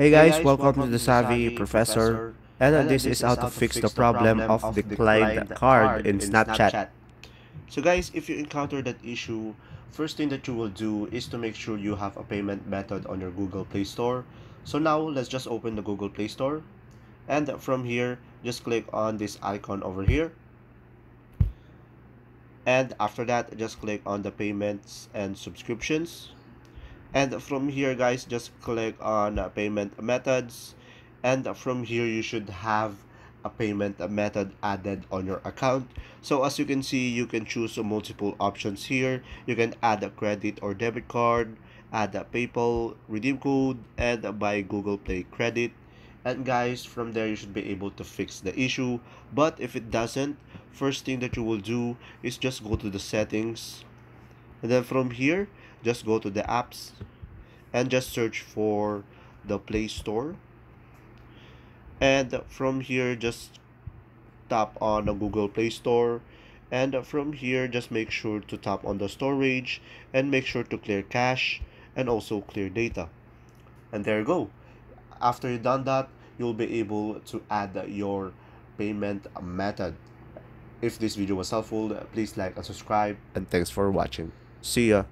Hey guys, welcome to the Savvy Professor. And uh, this is how to fix the problem of declined card in Snapchat. So guys, if you encounter that issue, first thing that you will do is to make sure you have a payment method on your Google Play Store. So now let's just open the Google Play Store. And from here, just click on this icon over here. And after that, just click on the payments and subscriptions and from here guys just click on uh, payment methods. And from here you should have a payment method added on your account. So as you can see you can choose multiple options here. You can add a credit or debit card add a paypal redeem code and buy google play credit. And guys from there you should be able to fix the issue. But if it doesn't first thing that you will do is just go to the settings. And then from here just go to the apps and just search for the play store. And from here just tap on the google play store. And from here just make sure to tap on the storage and make sure to clear cache and also clear data. And there you go. After you've done that you'll be able to add your payment method. If this video was helpful please like and subscribe. And thanks for watching. See ya.